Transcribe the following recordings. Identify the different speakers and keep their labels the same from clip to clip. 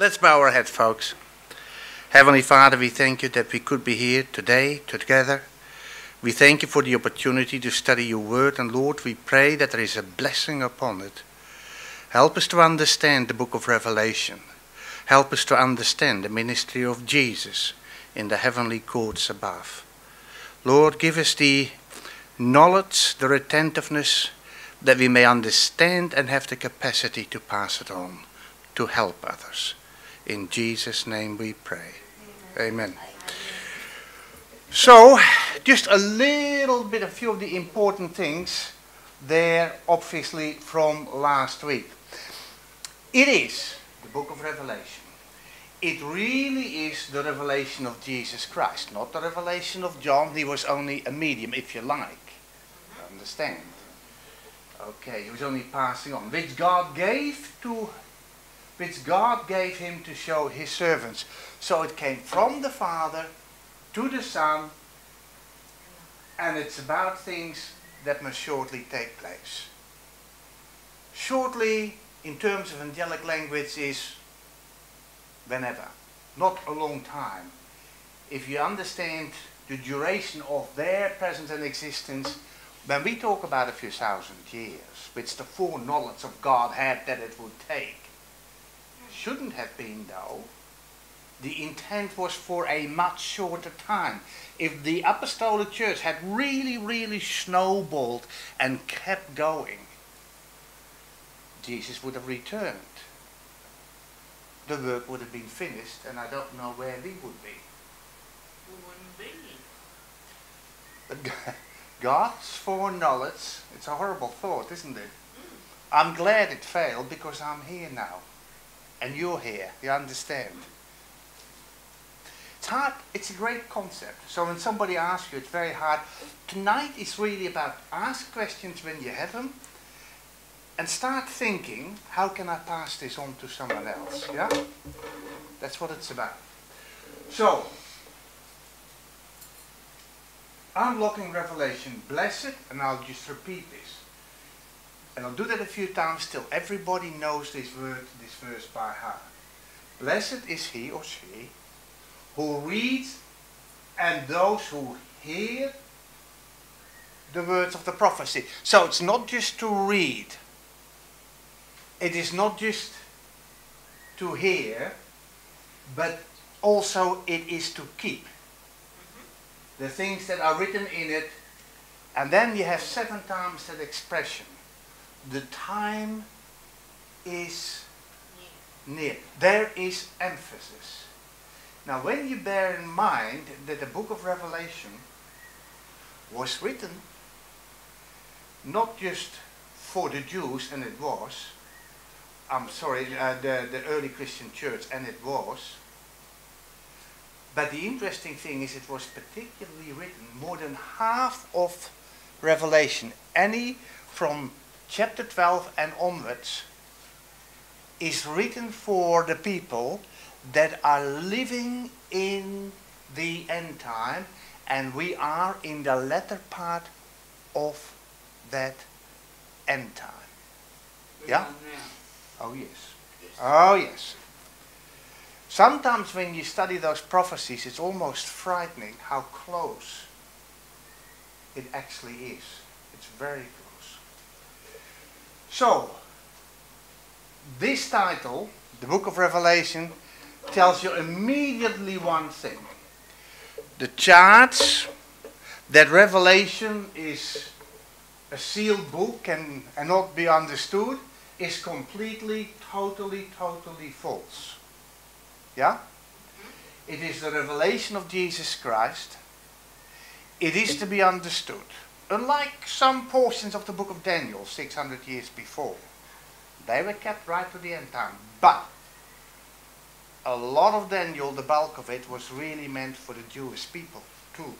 Speaker 1: Let's bow our heads, folks. Heavenly Father, we thank you that we could be here today together. We thank you for the opportunity to study your word, and Lord, we pray that there is a blessing upon it. Help us to understand the book of Revelation. Help us to understand the ministry of Jesus in the heavenly courts above. Lord, give us the knowledge, the attentiveness, that we may understand and have the capacity to pass it on, to help others. In Jesus' name we pray. Amen. So, just a little bit, a few of the important things there, obviously, from last week. It is the book of Revelation. It really is the revelation of Jesus Christ, not the revelation of John. He was only a medium, if you like. Understand? Okay, he was only passing on, which God gave to, which God gave him to show his servants. So it came from the Father to the Son, and it's about things that must shortly take place. Shortly, in terms of angelic language, is whenever, not a long time. If you understand the duration of their presence and existence, when we talk about a few thousand years, which the foreknowledge of God had that it would take, shouldn't have been though. The intent was for a much shorter time. If the apostolic church had really, really snowballed and kept going, Jesus would have returned. The work would have been finished, and I don't know where we would be.
Speaker 2: We wouldn't be.
Speaker 1: But God's foreknowledge, it's a horrible thought, isn't it? Mm. I'm glad it failed because I'm here now. And you're here. You understand? It's hard. It's a great concept. So when somebody asks you, it's very hard. Tonight is really about ask questions when you have them and start thinking, how can I pass this on to someone else? Yeah? That's what it's about. So, unlocking revelation, blessed, and I'll just repeat this. And I'll do that a few times till everybody knows this word, this verse by heart. Blessed is he or she who reads and those who hear the words of the prophecy. So it's not just to read. It is not just to hear, but also it is to keep the things that are written in it. And then you have seven times that expression. The time is near. There is emphasis. Now, when you bear in mind that the book of Revelation was written not just for the Jews, and it was, I'm sorry, uh, the, the early Christian church, and it was, but the interesting thing is it was particularly written, more than half of Revelation, any from chapter 12 and onwards, is written for the people that are living in the end time, and we are in the latter part of that end time. Yeah? Oh, yes. Oh, yes. Sometimes when you study those prophecies, it's almost frightening how close it actually is. It's very close. So, this title, the book of Revelation, tells you immediately one thing. The charge that Revelation is a sealed book and, and not be understood is completely, totally, totally false. Yeah? It is the revelation of Jesus Christ. It is to be understood. Unlike some portions of the book of Daniel 600 years before, they were kept right to the end time. But a lot of Daniel, the bulk of it, was really meant for the Jewish people too.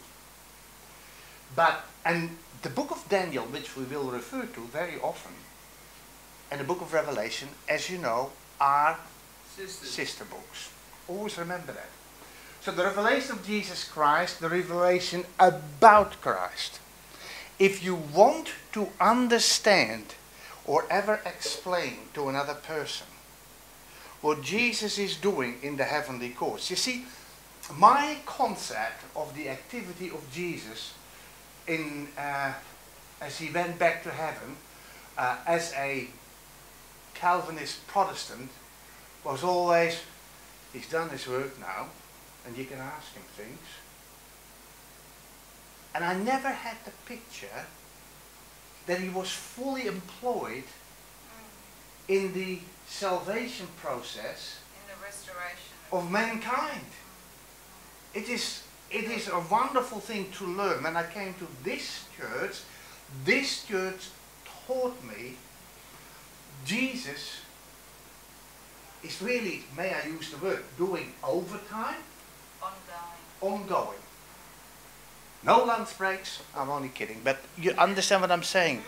Speaker 1: But, and the book of Daniel, which we will refer to very often, and the book of Revelation, as you know, are
Speaker 2: Sisters.
Speaker 1: sister books. Always remember that. So the revelation of Jesus Christ, the revelation about Christ. If you want to understand or ever explain to another person what Jesus is doing in the heavenly courts. You see, my concept of the activity of Jesus in uh, as he went back to heaven uh, as a Calvinist Protestant was always he's done his work now and you can ask him things. And I never had the picture that he was fully employed mm. in the salvation process
Speaker 3: the
Speaker 1: of mankind. Mm. It is, it is a wonderful thing to learn. When I came to this church, this church taught me Jesus is really, may I use the word, doing overtime,
Speaker 3: Ongoing.
Speaker 1: ongoing. No lunch breaks, I'm only kidding, but you understand what I'm saying.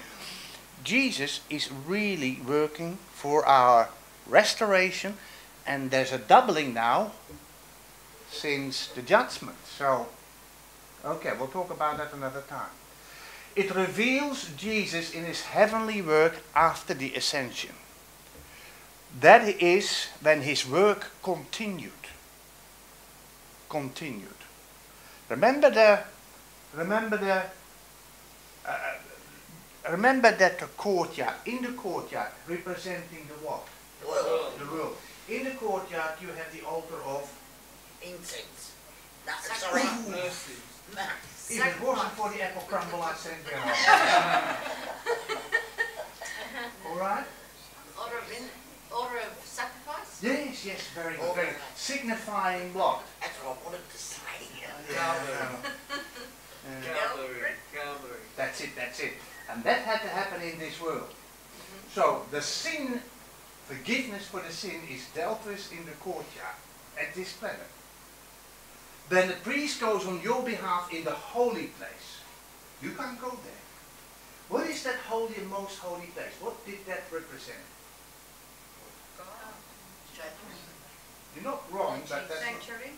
Speaker 1: Jesus is really working for our restoration, and there's a doubling now since the judgment. So, okay, we'll talk about that another time. It reveals Jesus in his heavenly work after the ascension. That is when his work continued. Continued. Remember the, remember the, uh, remember that the courtyard, in the courtyard, representing the what?
Speaker 4: Well,
Speaker 1: The world. In the courtyard you have the altar of,
Speaker 4: incense. No, sorry.
Speaker 2: Mercy.
Speaker 4: No.
Speaker 1: if it wasn't for the apple crumble I sent you. Alright?
Speaker 5: Order of, in, order of sacrifice?
Speaker 1: Yes, yes, very good. Very good. Signifying blood.
Speaker 4: That's what I wanted to say.
Speaker 2: Calvary.
Speaker 1: Uh,
Speaker 2: Calvary. Calvary.
Speaker 1: That's it, that's it. And that had to happen in this world. Mm-hmm. So the sin, forgiveness for the sin is dealt with in the courtyard at this planet. Then the priest goes on your behalf in the holy place. You can't go there. What is that holy and most holy place? What did that represent?
Speaker 3: God.
Speaker 1: You're not wrong, but that's not
Speaker 3: Sanctuary.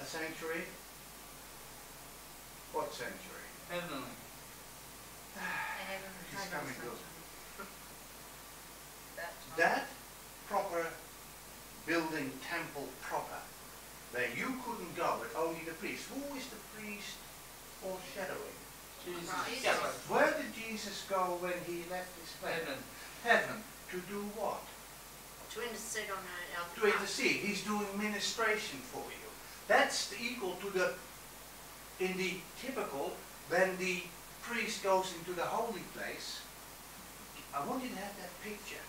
Speaker 1: a sanctuary. What century?
Speaker 2: Heavenly.
Speaker 1: He's coming good.
Speaker 3: That's
Speaker 1: that proper building temple proper, where you couldn't go, but only the priest. Who is the priest foreshadowing?
Speaker 2: Jesus.
Speaker 5: Right.
Speaker 2: Yeah.
Speaker 1: Where did Jesus go when he left this planet?
Speaker 2: Heaven.
Speaker 1: Heaven. To do what?
Speaker 5: To intercede on our, our
Speaker 1: To
Speaker 5: behalf.
Speaker 1: intercede. He's doing ministration for you. That's equal to the, in the typical, when the priest goes into the holy place. I want you to have that picture.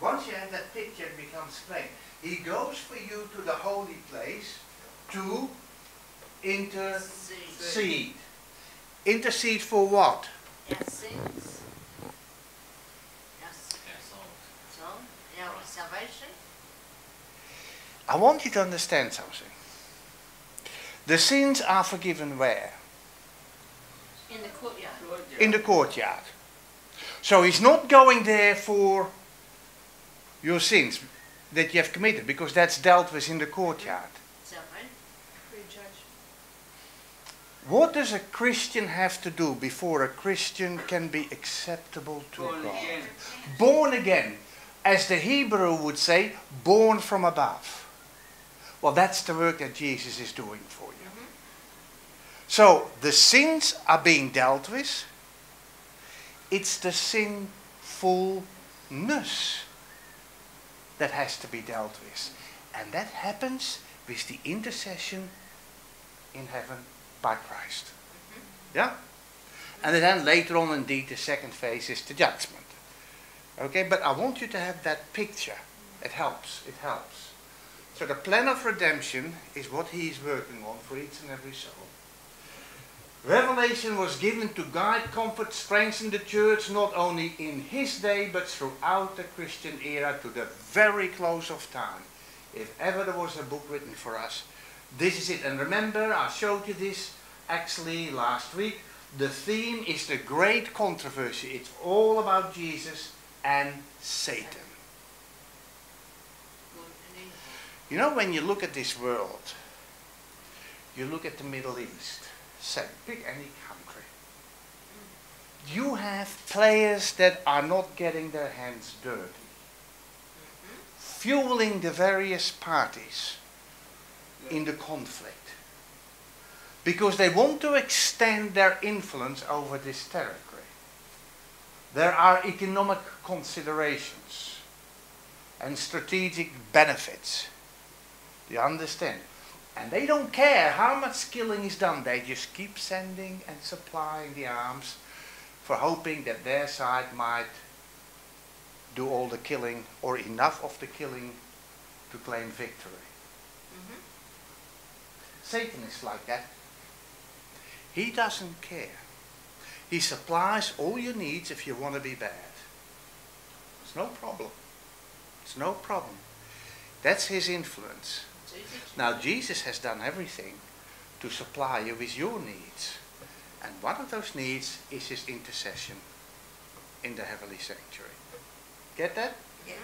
Speaker 1: Once you have that picture, it becomes plain. He goes for you to the holy place to intercede.
Speaker 5: Intercede.
Speaker 1: Intercede for what?
Speaker 5: Our sins. Our s- soul. Our salvation.
Speaker 1: I want you to understand something. The sins are forgiven where?
Speaker 5: In the courtyard.
Speaker 2: Courtyard.
Speaker 1: In the courtyard. So he's not going there for your sins that you have committed because that's dealt with in the courtyard.
Speaker 5: Salvation.
Speaker 3: Prejudge.
Speaker 1: What does a Christian have to do before a Christian can be acceptable to
Speaker 2: Born
Speaker 1: God?
Speaker 2: again.
Speaker 1: Born again. As the Hebrew would say, born from above. Well, that's the work that Jesus is doing for you. So the sins are being dealt with. It's the sinfulness that has to be dealt with. And that happens with the intercession in heaven by Christ. Mm-hmm. Yeah? And then later on, indeed, the second phase is the judgment. Okay, but I want you to have that picture. It helps. It helps. So the plan of redemption is what he is working on for each and every soul. Revelation was given to guide, comfort, strengthen the church not only in his day but throughout the Christian era to the very close of time. If ever there was a book written for us, this is it. And remember, I showed you this actually last week. The theme is the great controversy. It's all about Jesus and Satan. You know, when you look at this world, you look at the Middle East, say, pick any country. You have players that are not getting their hands dirty. fueling the various parties in the conflict. Because they want to extend their influence over this territory. There are economic considerations and strategic benefits. Do you understand? And they don't care how much killing is done. They just keep sending and supplying the arms for hoping that their side might do all the killing or enough of the killing to claim victory.
Speaker 5: Mhm.
Speaker 1: Satan is like that. He doesn't care. He supplies all your needs if you want to be bad. It's no problem. It's no problem. That's his influence.
Speaker 5: It's easy to-
Speaker 1: Now, Jesus has done everything to supply you with your needs. And one of those needs is his intercession in the heavenly sanctuary. Get that?
Speaker 4: Yeah.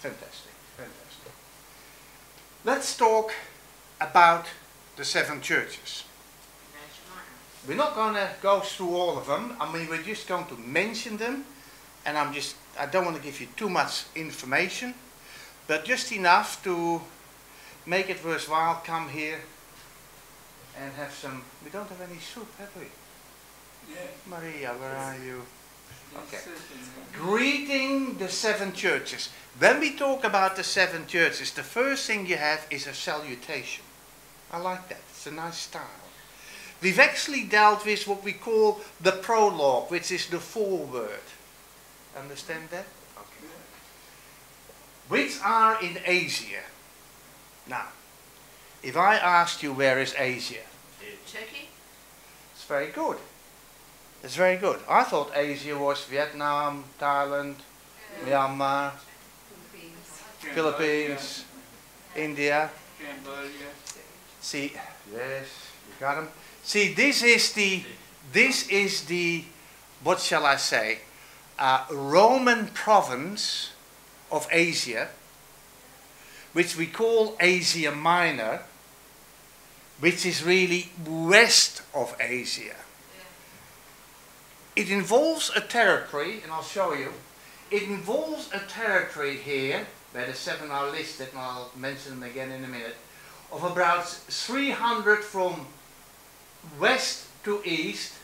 Speaker 1: Fantastic. Fantastic. Let's talk about the seven churches.
Speaker 5: in Asia Minor.
Speaker 1: We're not going to go through all of them. I mean, we're just going to mention them. And I'm just, I don't want to give you too much information, but just enough to make it worthwhile. Come here and have some. We don't have any soup, have we?
Speaker 2: Yeah.
Speaker 1: Maria, where are you? Okay. Greeting the seven churches. When we talk about the seven churches, the first thing you have is a salutation. I like that. It's a nice style. We've actually dealt with what we call the prologue, which is the foreword. Understand that? Okay. Which are in Asia. Now, if I asked you where is Asia,
Speaker 5: Turkey?
Speaker 1: it's very good. It's very good. I thought Asia was Vietnam, Thailand, Myanmar, Philippines, India.
Speaker 2: Cambodia.
Speaker 1: See, yes, you got them. See, this is the, this is the, what shall I say, uh, Roman province of Asia, which we call Asia Minor, which is really west of Asia. It involves a territory, and I'll show you. It involves a territory here, where the seven are listed, and I'll mention them again in a minute, of about 300 from west to east,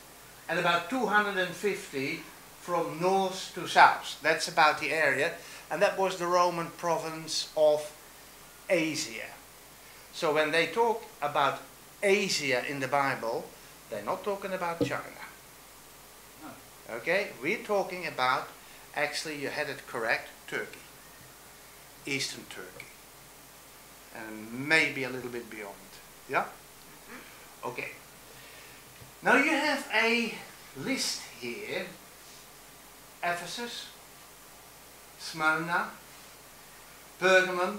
Speaker 1: and about 250 from north to south. That's about the area, and that was the Roman province of Asia. So when they talk about Asia in the Bible, they're not talking about China. Okay, we're talking about, actually, you had it correct, Turkey. Eastern Turkey. And maybe a little bit beyond. Yeah? Okay. Now you have a list here Ephesus, Smyrna, Pergamum,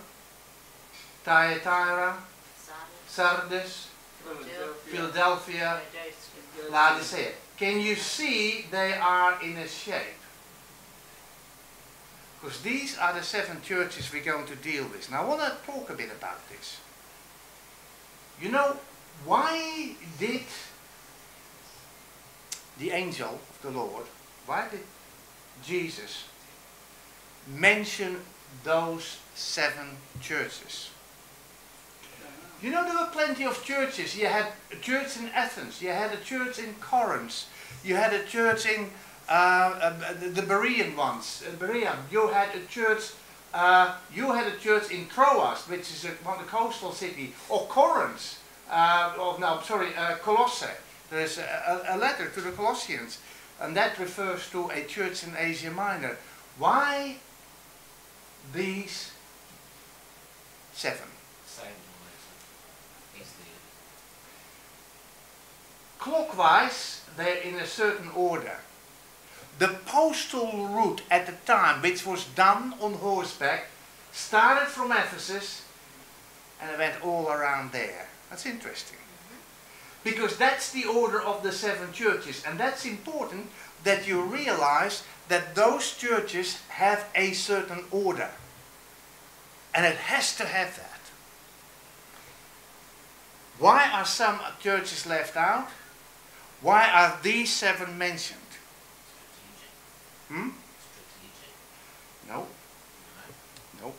Speaker 1: Thyatira,
Speaker 5: Sardis?
Speaker 1: Sardis,
Speaker 2: Philadelphia.
Speaker 1: Philadelphia,
Speaker 5: Laodicea.
Speaker 1: Laodicea. Can you see they are in a shape? Because these are the seven churches we're going to deal with. Now I want to talk a bit about this. You know, why did the angel of the Lord, why did Jesus mention those seven churches? You know, there were plenty of churches. You had a church in Athens, you had a church in Corinth, you had a church in uh, uh, the, the Berean ones, uh, Berea. You had a church. Uh, you had a church in Troas, which is a, one, a coastal city, or Corinth. Uh, or no, sorry, uh, Colossae. There's a, a, a letter to the Colossians, and that refers to a church in Asia Minor. Why these seven?
Speaker 6: Same noise. He's the
Speaker 1: clockwise, they're in a certain order. The postal route at the time, which was done on horseback, started from Ephesus and it went all around there. That's interesting. Mm-hmm. Because that's the order of the seven churches, and that's important that you realize that those churches have a certain order. And it has to have that. Why are some churches left out? Why are these seven mentioned?
Speaker 6: strategic.
Speaker 1: Hmm?
Speaker 6: Strategic.
Speaker 1: No,
Speaker 6: No.
Speaker 1: no.
Speaker 5: Did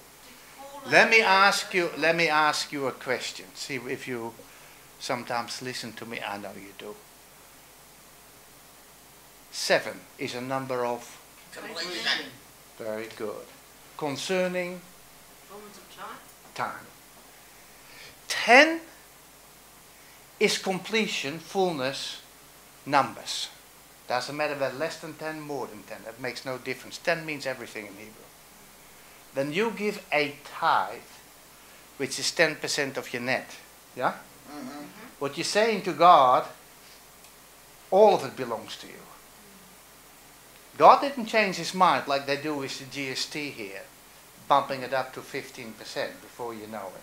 Speaker 5: Paul
Speaker 1: Let me ask you. Let me ask you a question. See if you sometimes listen to me. I know you do. Seven is a number of
Speaker 4: Completion.
Speaker 1: very good concerning
Speaker 5: of time.
Speaker 1: time. Ten is completion, fullness, numbers. Doesn't matter whether less than ten, more than ten. That makes no difference. Ten means everything in Hebrew. Then you give a tithe, which is ten percent of your net. Yeah.
Speaker 4: Mm-hmm.
Speaker 1: What you're saying to God, all of it belongs to you. God didn't change his mind like they do with the GST here, bumping it up to 15% before you know it.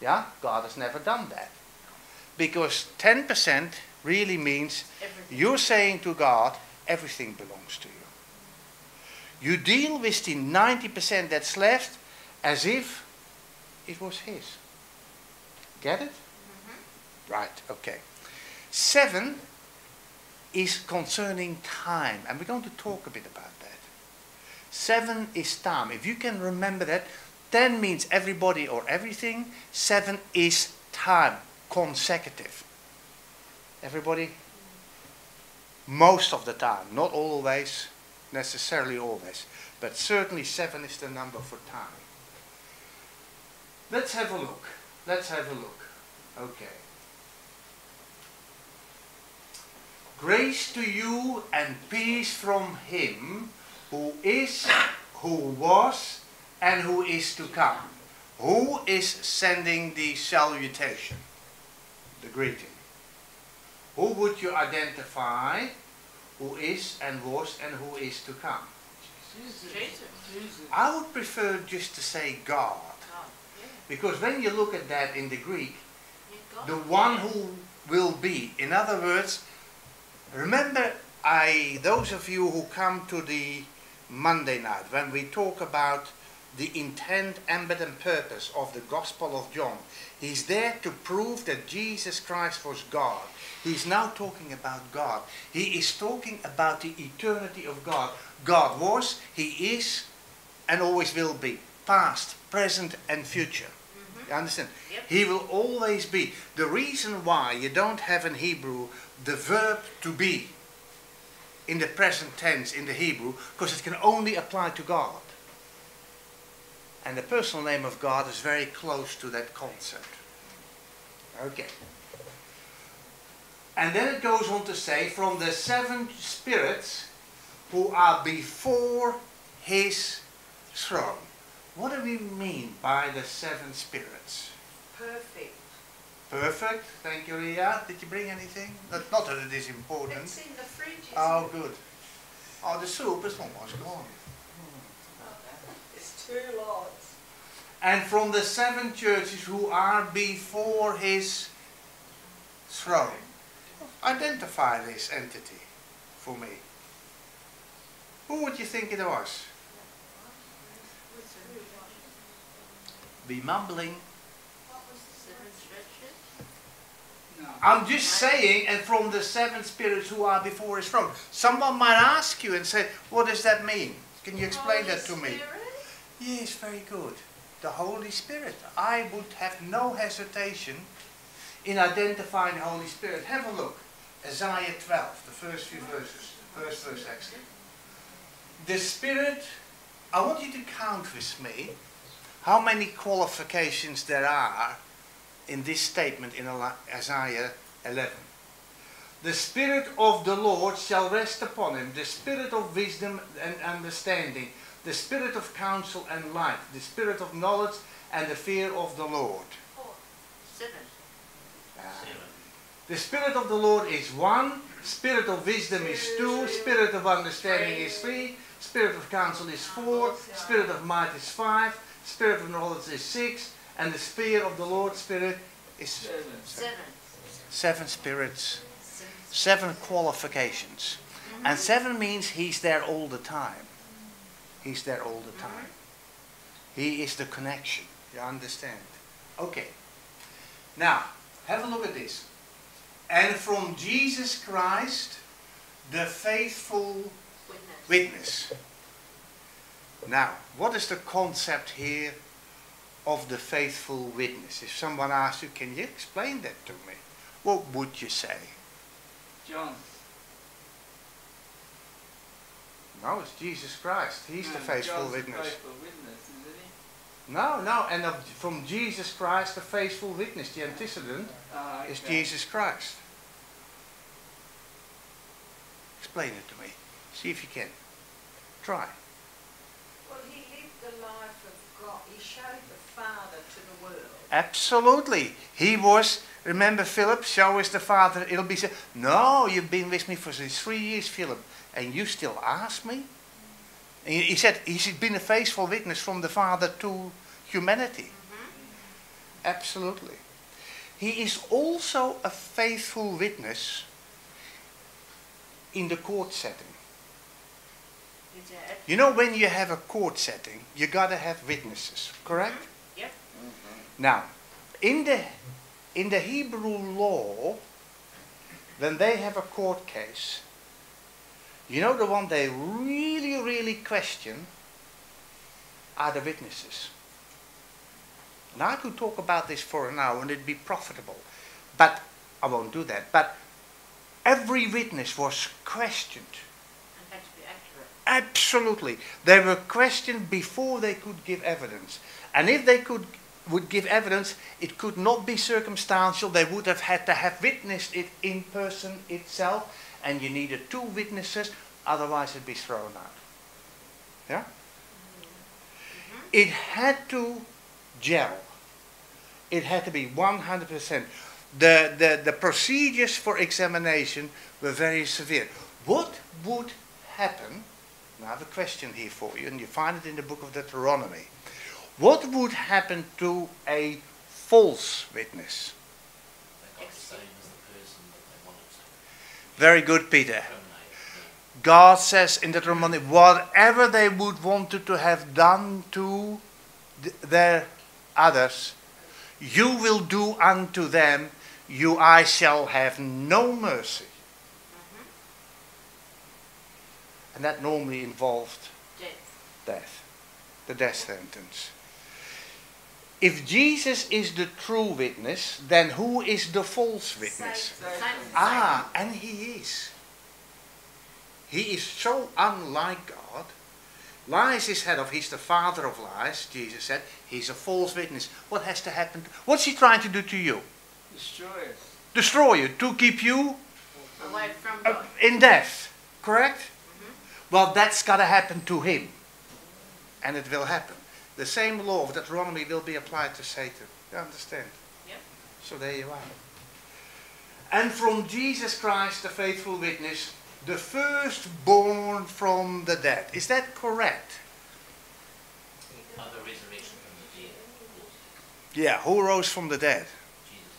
Speaker 1: Yeah? God has never done that. Because 10% really means
Speaker 5: Everything.
Speaker 1: you're saying to God, everything belongs to you. You deal with the 90% that's left as if it was his. Get it? Mm-hmm. Right, okay. Seven is concerning time, and we're going to talk a bit about that. Seven is time. If you can remember that, ten means everybody or everything, seven is time, consecutive. Everybody? Most of the time, not always, necessarily always, but certainly seven is the number for time. Let's have a look. Let's have a look. Okay. Grace to you and peace from him who is, who was, and who is to come. Who is sending the salutation, the greeting? Who would you identify who is and was and who is to come?
Speaker 2: Jesus.
Speaker 1: I would prefer just to say God.
Speaker 5: God. Yeah.
Speaker 1: Because when you look at that in the Greek, the one who will be. In other words, remember I those of you who come to the Monday night when we talk about the intent, ambit and purpose of the Gospel of John. He's there to prove that Jesus Christ was God. He's now talking about God. He is talking about the eternity of God. God was, He is, and always will be. Past, present, and future.
Speaker 5: Mhm.
Speaker 1: You understand?
Speaker 5: Yep.
Speaker 1: He will always be. The reason why you don't have in Hebrew the verb to be in the present tense in the Hebrew, because it can only apply to God. And the personal name of God is very close to that concept. Okay. And then it goes on to say, from the seven spirits who are before his throne. What do we mean by the seven spirits?
Speaker 3: Perfect.
Speaker 1: Perfect. Thank you, Ria. Did you bring anything? Not, not that it is important.
Speaker 3: It's in the fridge.
Speaker 1: Oh, good. Oh, the soup is almost gone.
Speaker 3: It's two lots.
Speaker 1: And from the seven churches who are before his throne. Identify this entity for me. Who would you think it was? Be mumbling. I'm just saying, and from the seven spirits who are before his throne. Someone might ask you and say, what does that mean? Can you explain
Speaker 3: Holy
Speaker 1: that to me? Yes, very good. The Holy Spirit. I would have no hesitation in identifying the Holy Spirit. Have a look. Isaiah 12, the first few verses. First verse actually. The Spirit, I want you to count with me how many qualifications there are in this statement in Isaiah 11. The Spirit of the Lord shall rest upon him, the Spirit of wisdom and understanding, the Spirit of counsel and light, the Spirit of knowledge and the fear of the Lord.
Speaker 5: Four. Seven. Ah.
Speaker 1: The Spirit of the Lord is one, Spirit of wisdom is two, Spirit of understanding is three, Spirit of counsel is four, Spirit of might is five, Spirit of knowledge is six, and the Spirit of the Lord Spirit is
Speaker 2: Seven.
Speaker 5: Seven.
Speaker 1: seven spirits,
Speaker 5: Seven.
Speaker 1: seven qualifications. And seven means he's there all the time. He's there all the time. He is the connection. You understand? Okay. Now, have a look at this. And from Jesus Christ, the faithful
Speaker 5: Witness.
Speaker 1: witness. Now, what is the concept here of the faithful witness? If someone asks you, can you explain that to me? What would you say?
Speaker 2: John.
Speaker 1: No, it's Jesus Christ. He's the
Speaker 2: No,
Speaker 1: faithful
Speaker 2: John's the
Speaker 1: witness.
Speaker 2: faithful witness, isn't he?
Speaker 1: No, no, and of, from Jesus Christ, the faithful witness, the antecedent
Speaker 2: Ah,
Speaker 1: is. Jesus Christ. Explain it to me. See if you can. Try.
Speaker 3: Well, he lived the life of God. He showed the Father to the world.
Speaker 1: Absolutely. He was, remember Philip, show us the Father, it'll be said, no, you've been with me for these three years, Philip, and you still ask me? And he he said, he's been a faithful witness from the Father to humanity. Mm-hmm. Absolutely. He is also a faithful witness in the court setting. You know, when you have a court setting, you gotta have witnesses, correct?
Speaker 5: Yep. Mm-hmm.
Speaker 1: Now, in the in the Hebrew law, when they have a court case, you know the one they really, really question are the witnesses. And I could talk about this for an hour and it'd be profitable. But I won't do that. But every witness was questioned.
Speaker 5: And had to be accurate.
Speaker 1: Absolutely. They were questioned before they could give evidence. And if they could would give evidence, it could not be circumstantial. They would have had to have witnessed it in person itself. And you needed two witnesses, otherwise it'd be thrown out. Yeah? Mm-hmm. It had to gel. It had to be 100%. The, the, the procedures for examination were very severe. What would happen? I have a question here for you, and you find it in the book of Deuteronomy. What would happen to a false witness? Very good, Peter. God says in Deuteronomy, whatever they would wanted to have done to th- their others, you will do unto them, you I shall have no mercy. And that normally involved
Speaker 5: Death.
Speaker 1: death, the death sentence. If Jesus is the true witness, then who is the false witness?
Speaker 5: Same. Same.
Speaker 1: Ah, and he is. He is so unlike God. Lies is head of, he's the father of lies, Jesus said. He's a false witness. What has to happen? What's he trying to do to you?
Speaker 2: Destroy us.
Speaker 1: Destroy you, to keep you
Speaker 5: Away from
Speaker 1: uh,
Speaker 5: God.
Speaker 1: in death. Correct? Well, that's got to happen to him. And it will happen. The same law of Deuteronomy will be applied to Satan. You understand?
Speaker 5: Yep.
Speaker 1: So there you are. And from Jesus Christ, the faithful witness, the firstborn from the dead. Is that correct?
Speaker 6: By the resurrection from the dead, of course.
Speaker 1: Yeah. Who rose from the dead?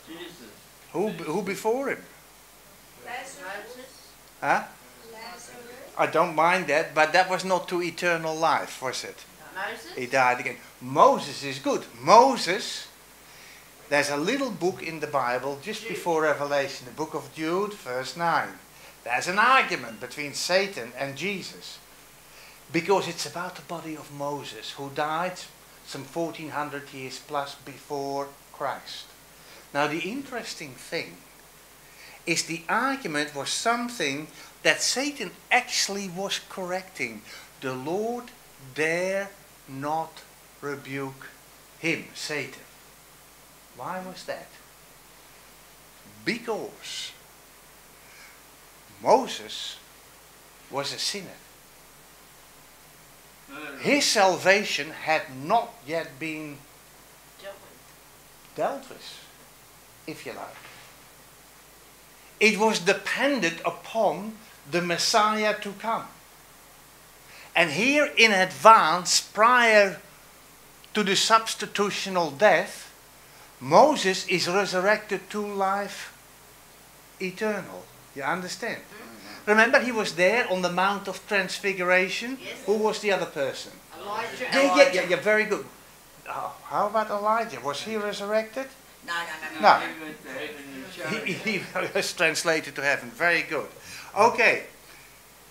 Speaker 6: Jesus.
Speaker 2: Jesus.
Speaker 1: Who, who before him?
Speaker 3: Lazarus.
Speaker 1: Huh?
Speaker 3: Lazarus.
Speaker 1: I don't mind that, but that was not to eternal life, was it?
Speaker 5: Moses.
Speaker 1: He died again. Moses is good. Moses, there's a little book in the Bible just
Speaker 5: Jude.
Speaker 1: before Revelation, the book of Jude, verse 9. There's an argument between Satan and Jesus because it's about the body of Moses who died some 1400 years plus before Christ. Now, the interesting thing is the argument was something that Satan actually was correcting. The Lord dare not rebuke him, Satan. Why was that? Because Moses was a sinner. His salvation had not yet been
Speaker 5: Dealt with.
Speaker 1: dealt with, if you like. It was dependent upon the Messiah to come. And here in advance, prior to the substitutional death, Moses is resurrected to life eternal. You understand? Remember, he was there on the Mount of Transfiguration.
Speaker 5: Yes.
Speaker 1: Who was the other person?
Speaker 5: Elijah.
Speaker 1: Yeah, yeah, yeah, yeah, very good. Uh, how about Elijah? Was he resurrected?
Speaker 4: No, no, no,
Speaker 1: No.
Speaker 2: He went to heaven in
Speaker 1: He, he was translated to heaven. Very good. Okay.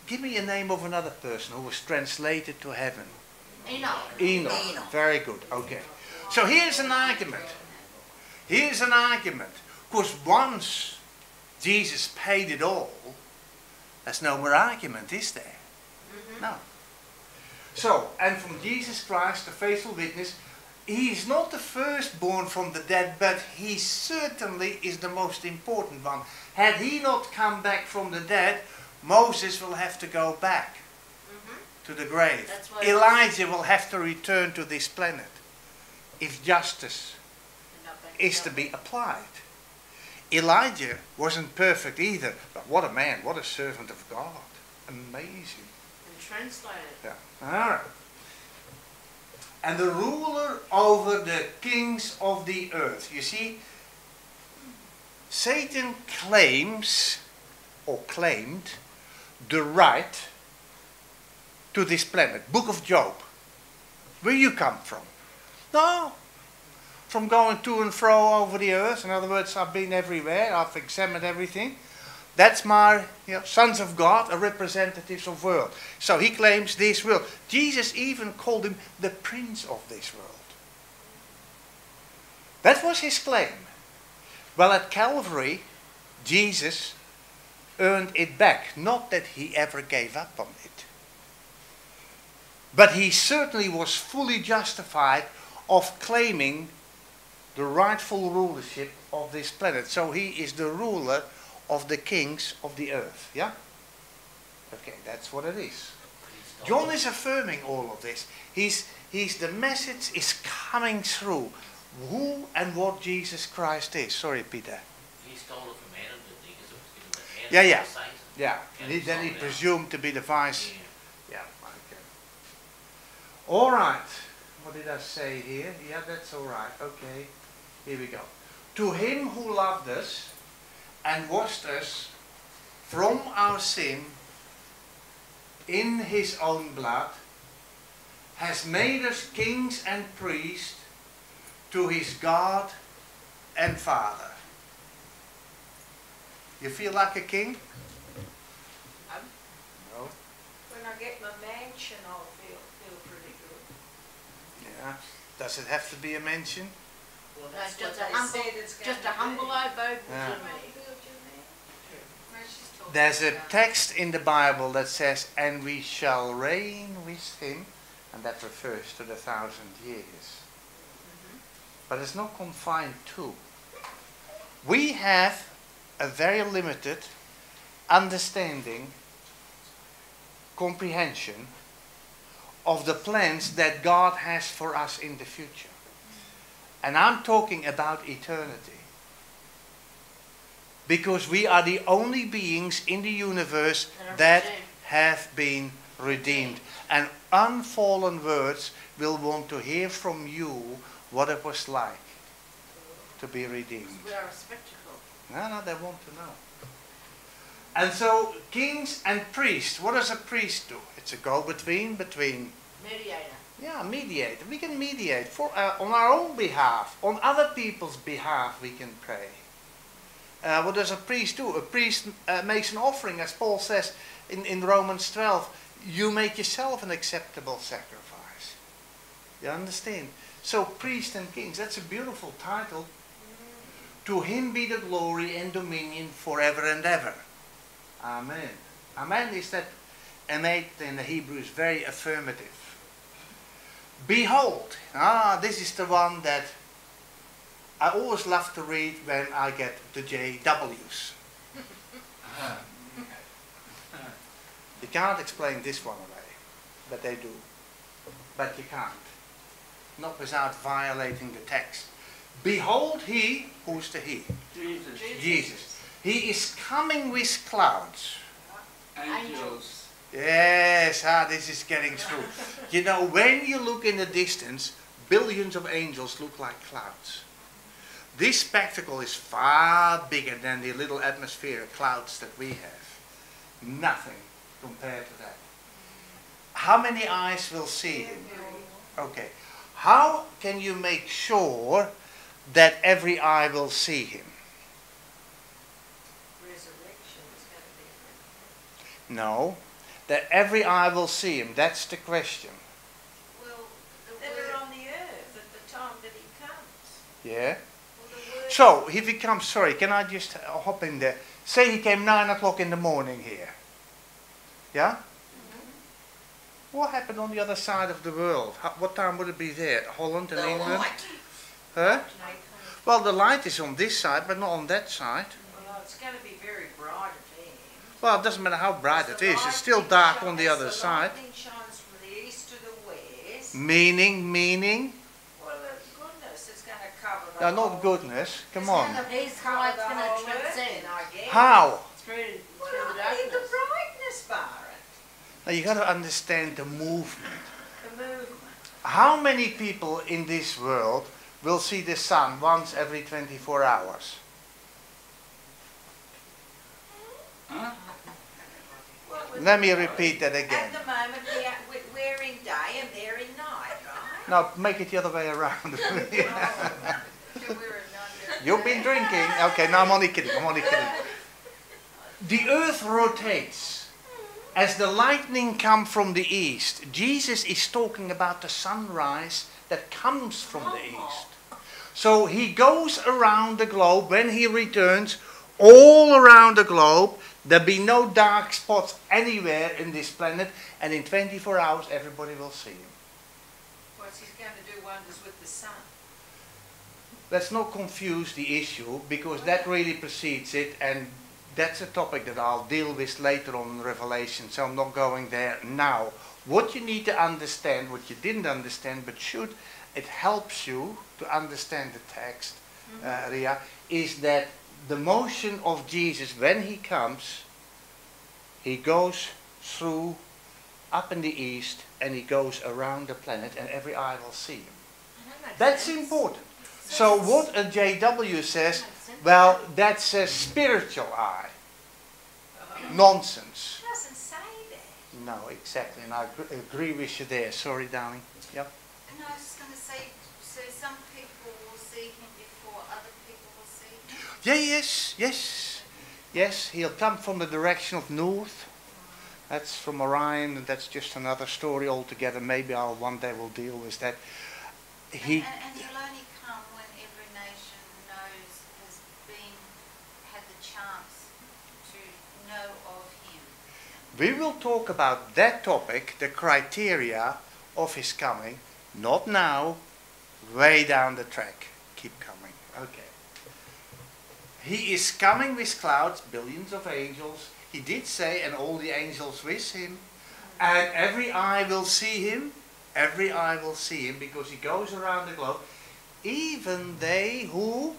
Speaker 1: Give me a name of another person who was translated to heaven.
Speaker 5: Enoch.
Speaker 1: Enoch.
Speaker 4: Enoch.
Speaker 1: Very good. Okay. So here's an argument. Here's an argument. Because once Jesus paid it all, there's no more argument, is there? No. So, and from Jesus Christ, the faithful witness, he is not the firstborn from the dead, but he certainly is the most important one. Had he not come back from the dead, Moses will have to go back
Speaker 5: Mhm.
Speaker 1: to the grave. Elijah will have to return to this planet if justice
Speaker 5: And not back
Speaker 1: is to be applied. Elijah wasn't perfect either, but what a man, what a servant of God. Amazing.
Speaker 5: And translated.
Speaker 1: Yeah. All right. And the ruler over the kings of the earth. You see, Satan claims or claimed the right to this planet. Book of Job. Where you come from? No. From going to and fro over the earth. In other words, I've been everywhere. I've examined everything. That's my you know, sons of God, are representatives of world. So he claims this world. Jesus even called him the prince of this world. That was his claim. Well, at Calvary, Jesus earned it back. Not that he ever gave up on it. But he certainly was fully justified of claiming the rightful rulership of this planet. So he is the ruler of the kings of the earth. Yeah? Okay, that's what it is. John is affirming all of this. He's, he's the message is coming through who and what Jesus Christ is. Sorry, Peter.
Speaker 6: He stole it from Adam, didn't he? it was given to Adam
Speaker 1: Yeah, yeah.
Speaker 6: Satan.
Speaker 1: Yeah.
Speaker 6: And
Speaker 1: he,
Speaker 6: he
Speaker 1: then he presumed to be the vice.
Speaker 6: Yeah.
Speaker 1: Yeah, okay. All right. What did I say here? Yeah, that's all right. Okay. Here we go. To him who loved us and washed us from our sin in his own blood, has made us kings and priests to his God and Father. You feel like a king?
Speaker 5: Um,
Speaker 1: No.
Speaker 3: When I get my mansion, I'll feel, feel pretty good.
Speaker 1: Yeah. Does it have to be a mention?
Speaker 3: Well,
Speaker 5: That's
Speaker 3: that's what
Speaker 5: just a
Speaker 3: they
Speaker 5: humble-
Speaker 3: said it's
Speaker 5: Just a humble abode
Speaker 1: Yeah.
Speaker 5: to me.
Speaker 1: There's a text in the Bible that says, and we shall reign with him, and that refers to the thousand years. But it's not confined to. We have a very limited understanding, comprehension of the plans that God has for us in the future. And I'm talking about eternity. Because we are the only beings in the universe
Speaker 5: That are
Speaker 1: that
Speaker 5: redeemed.
Speaker 1: have been redeemed. And unfallen words will want to hear from you what it was like to be redeemed.
Speaker 5: We are a spectacle.
Speaker 1: No, no, they want to know. And so, kings and priests, what does a priest do? It's a go-between between,
Speaker 5: Mediator.
Speaker 1: yeah, mediate. We can mediate for uh, on our own behalf, on other people's behalf. We can pray. Uh, what does a priest do? A priest uh, makes an offering, as Paul says in, in Romans 12. You make yourself an acceptable sacrifice. You understand? So, priest and kings, that's a beautiful title. To him be the glory and dominion forever and ever. Amen. Amen is that innate in the Hebrew is very affirmative. Behold, ah, this is the one that I always love to read when I get the JWs. You can't explain this one away, but they do. But you can't. Not without violating the text. Behold, he, who's the he?
Speaker 2: Jesus.
Speaker 1: Jesus. He is coming with clouds.
Speaker 2: Angels.
Speaker 1: Yes, ah, this is getting through. you know, when you look in the distance, billions of angels look like clouds. This spectacle is far bigger than the little atmospheric clouds that we have. Nothing compared to that. How many eyes will see him? Okay. How can you make sure that every eye will see him?
Speaker 3: Resurrection is going to be.
Speaker 1: No. That every eye will see him. That's the question.
Speaker 3: Well, that are on the earth at the time that he
Speaker 1: Yeah.
Speaker 3: Well, the word
Speaker 1: So if he comes, sorry, can I just hop in there? Say he came nine o'clock in the morning here. Yeah. Mm-hmm. What happened on the other side of the world? How, what time would it be there? Holland and
Speaker 4: The
Speaker 1: England?
Speaker 4: light.
Speaker 1: Huh? Well, the light is on this side, but not on that side.
Speaker 3: Well, it's going to be very bright at.
Speaker 1: Well, it doesn't matter how bright it is. It's still dark on the other
Speaker 3: the
Speaker 1: side.
Speaker 3: the east to the west.
Speaker 1: Meaning, meaning.
Speaker 3: Well, uh, goodness, it's going to cover the
Speaker 1: No, not goodness. Come
Speaker 3: it's
Speaker 1: on.
Speaker 3: gonna
Speaker 5: His
Speaker 3: cover
Speaker 5: light's gonna transcend.
Speaker 3: then, I guess.
Speaker 1: How?
Speaker 5: Through,
Speaker 3: Well,
Speaker 5: through the
Speaker 3: I need the brightness, Byron.
Speaker 1: Now you got to understand the movement.
Speaker 3: The movement.
Speaker 1: How many people in this world will see the sun once every 24 hours?
Speaker 2: Huh?
Speaker 3: Well,
Speaker 1: Let me repeat that again.
Speaker 3: At the moment, we are, we- we're in day and they're in night, right?
Speaker 1: Now make it the other way around.
Speaker 3: Oh, So we're in under-
Speaker 1: You've been drinking. Okay, no, I'm only kidding. I'm only kidding. The earth rotates. As the lightning come from the east, Jesus is talking about the sunrise that comes from the east. So he goes around the globe when he returns, all around the globe. There'll be no dark spots anywhere in this planet, and in 24 hours, everybody will see him.
Speaker 3: What's he's going to do wonders with the sun?
Speaker 1: Let's not confuse the issue because that really precedes it and that's a topic that I'll deal with later on in Revelation, so I'm not going there now. What you need to understand, what you didn't understand but should, it helps you to understand the text, uh, Ria, is that the motion of Jesus when he comes, he goes through up in the east and he goes around the planet and every eye will see him. That's important. So what a JW says, well, that's a spiritual eye. Nonsense.
Speaker 3: It doesn't say that.
Speaker 1: No, exactly, and I agree with you there. Sorry, darling. Yep.
Speaker 7: And I was just going to say, so some people will see him before other people will see him.
Speaker 1: Yeah, yes, yes, yes. He'll come from the direction of north. That's from Orion, and that's just another story altogether. Maybe I'll one day will deal with that. He.
Speaker 7: And, and, and he'll only come when every nation knows, has been, had the chance to know of him.
Speaker 1: We will talk about that topic, the criteria of his coming, not now, way down the track. Keep coming. Okay. He is coming with clouds, billions of angels. He did say, and all the angels with him. And every eye will see him. Every eye will see him because he goes around the globe. Even they who.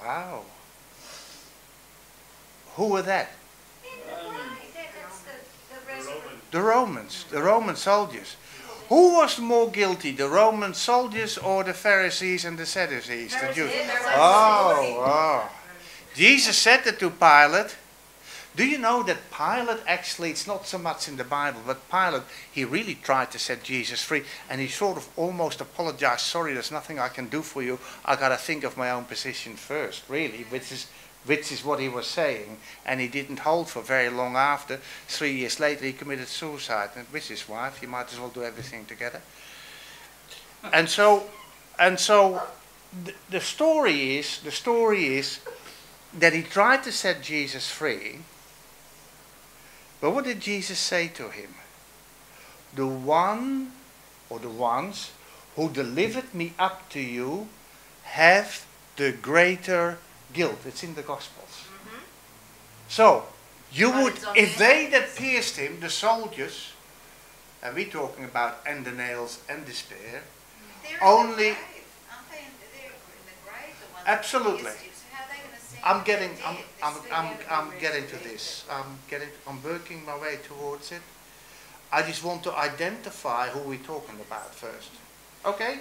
Speaker 1: Wow. Who are that?
Speaker 3: In the way, that, that's the, the resurrection.
Speaker 1: The Romans, the Roman soldiers. Who was more guilty, the Roman soldiers or the Pharisees and the Sadducees, the Jews? Oh, oh. Jesus said it to Pilate. Do you know that Pilate actually, it's not so much in the Bible, but Pilate, he really tried to set Jesus free and he sort of almost apologized. Sorry, there's nothing I can do for you. I got to think of my own position first, really, which is, which is what he was saying. And he didn't hold for very long after. Three years later, he committed suicide and with his wife. He might as well do everything together. And so, and so, the, the story is, the story is that he tried to set Jesus free. But what did Jesus say to him? The one or the ones who delivered me up to you have the greater guilt. It's in the Gospels. Mm-hmm. So, you
Speaker 5: But
Speaker 1: would, if they that pierced him, the soldiers, and we're talking about and the nails and despair,
Speaker 7: They're
Speaker 1: Only-
Speaker 7: the? In, they're in the grave, the ones that
Speaker 1: Absolutely.
Speaker 7: pierced him. So how are they going to see
Speaker 1: I'm getting? I'm, I'm, I'm, I'm getting to this. I'm getting, I'm working my way towards it. I just want to identify who we're talking about first. Okay?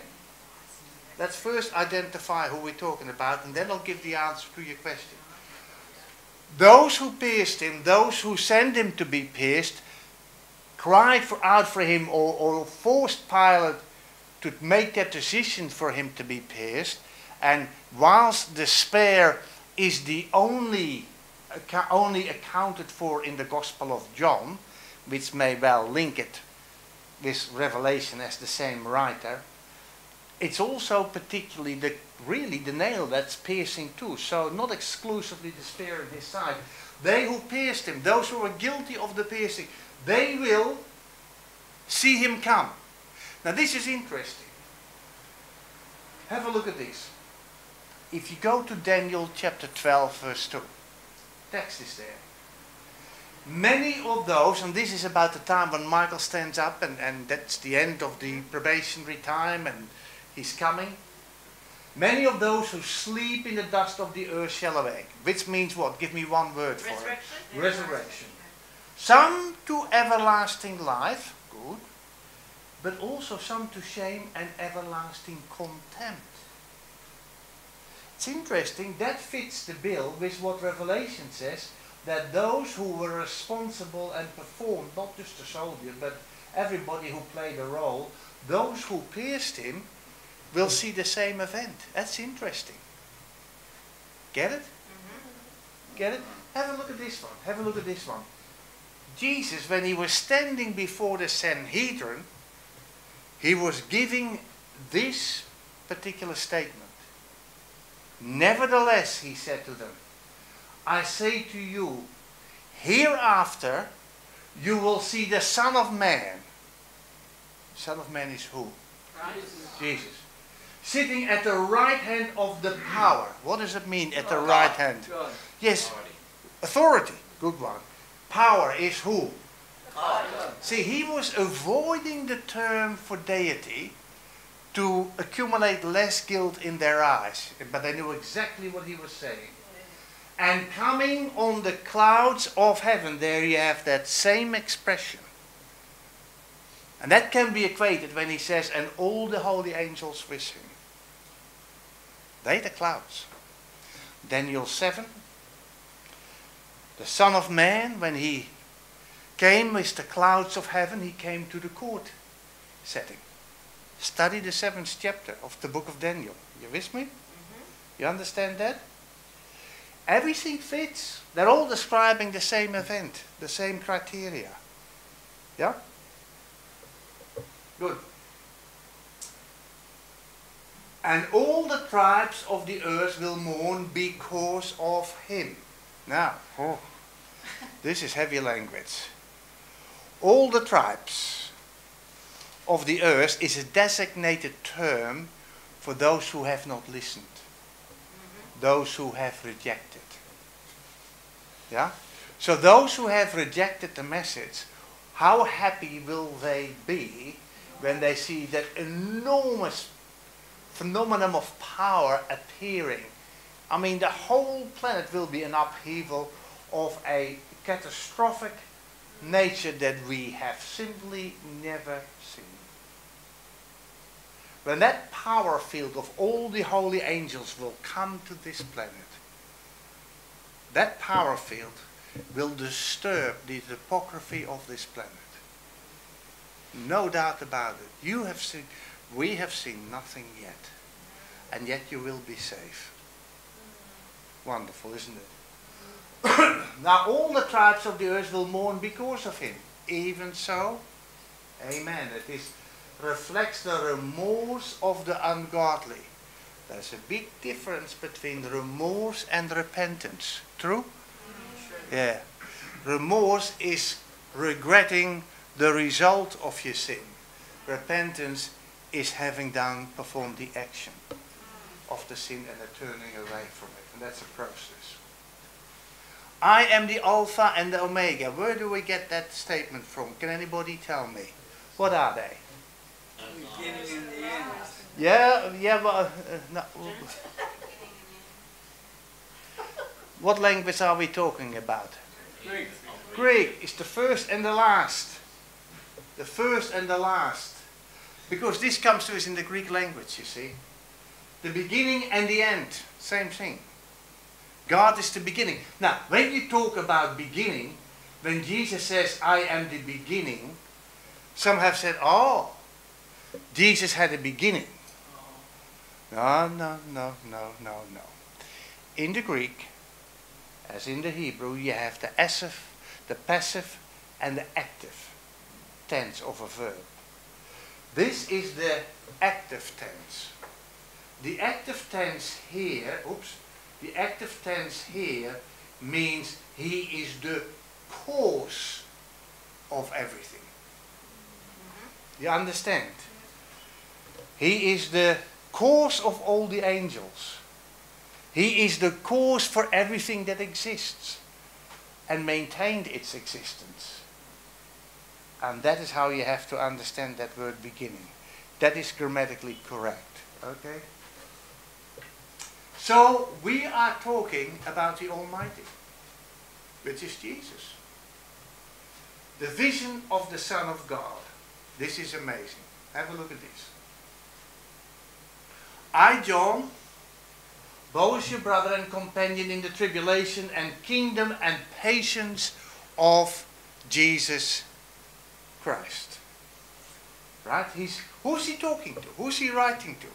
Speaker 1: Let's first identify who we're talking about, and then I'll give the answer to your question. Those who pierced him, those who sent him to be pierced, cried for, out for him or, or forced Pilate to make that decision for him to be pierced. And whilst despair is the only, only accounted for in the Gospel of John, which may well link it with Revelation as the same writer, it's also particularly the really the nail that's piercing too. So not exclusively the spear in his side. They who pierced him, those who are guilty of the piercing, they will see him come. Now this is interesting. Have a look at this. If you go to Daniel chapter 12 verse 2, text is there. Many of those, and this is about the time when Michael stands up and, and that's the end of the probationary time and he's coming. Many of those who sleep in the dust of the earth shall awake. Which means what? Give me one word for it.
Speaker 5: Resurrection?
Speaker 1: Resurrection. Some to everlasting life, good, but also some to shame and everlasting contempt. It's interesting, that fits the bill with what Revelation says that those who were responsible and performed, not just the soldier, but everybody who played a role, those who pierced him will see the same event. That's interesting. Get it? Get it? Have a look at this one. Have a look at this one. Jesus, when he was standing before the Sanhedrin, he was giving this particular statement. Nevertheless, he said to them, I say to you, hereafter you will see the Son of Man. Son of Man is who? Jesus. Sitting at the right hand of the power. What does it mean at the right hand?
Speaker 2: God.
Speaker 1: Yes, authority. Good one. Power is who?
Speaker 2: God.
Speaker 1: See, he was avoiding the term for deity to accumulate less guilt in their eyes. But they knew exactly what he was saying. And coming on the clouds of heaven, there you have that same expression. And that can be equated when he says, and all the holy angels with him. They the clouds. Daniel 7. The Son of Man, when he came with the clouds of heaven, he came to the court setting. Study the seventh chapter of the book of Daniel. You with me? Mm-hmm. You understand that? Everything fits. They're all describing the same event, the same criteria. Yeah? Good. And all the tribes of the earth will mourn because of him. Now, oh, this is heavy language. All the tribes of the earth is a designated term for those who have not listened, mm-hmm. those who have rejected. Yeah? So, those who have rejected the message, how happy will they be when they see that enormous phenomenon of power appearing? I mean, the whole planet will be an upheaval of a catastrophic nature that we have simply never seen. When that power field of all the holy angels will come to this planet, that power field will disturb the topography of this planet. No doubt about it. You have seen, we have seen nothing yet. And yet you will be safe. Wonderful, isn't it? now all the tribes of the earth will mourn because of him. Even so, amen. It is reflects the remorse of the ungodly. There's a big difference between remorse and repentance. True? Mm-hmm. Yeah. Remorse is regretting the result of your sin. Repentance is having done, performed the action of the sin and a turning away from it. And that's a process. I am the Alpha and the Omega. Where do we get that statement from? Can anybody tell me? What are they?
Speaker 2: Beginning and the end.
Speaker 1: Yeah, yeah, but uh, no, what language are we talking about?
Speaker 2: Greek.
Speaker 1: Greek is the first and the last. The first and the last. Because this comes to us in the Greek language, you see. The beginning and the end, same thing. God is the beginning. Now, when you talk about beginning, when Jesus says, I am the beginning, some have said, oh, Jesus had a beginning. No, no, no, no, no, no. In the Greek, as in the Hebrew, you have the passive, the passive, and the active tense of a verb. This is the active tense. The active tense here, oops, the active tense here means he is the cause of everything. Mm-hmm. You understand? He is the cause of all the angels. He is the cause for everything that exists and maintained its existence. And that is how you have to understand that word beginning. That is grammatically correct. Okay? So we are talking about the Almighty, which is Jesus. The vision of the Son of God. This is amazing. Have a look at this. I, John, both your brother and companion in the tribulation and kingdom and patience of Jesus Christ. Right? He's who's he talking to? Who's he writing to?